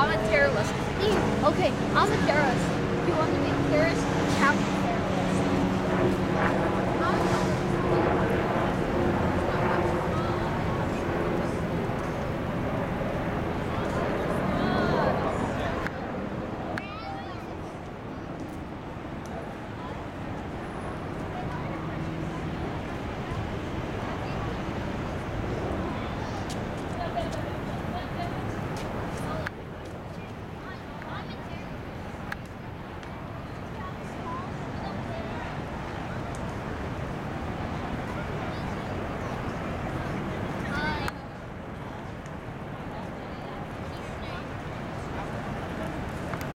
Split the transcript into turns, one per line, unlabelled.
I'm a terrorist. Okay, I'm a terrorist. You want to be a terrorist? Have terrorist.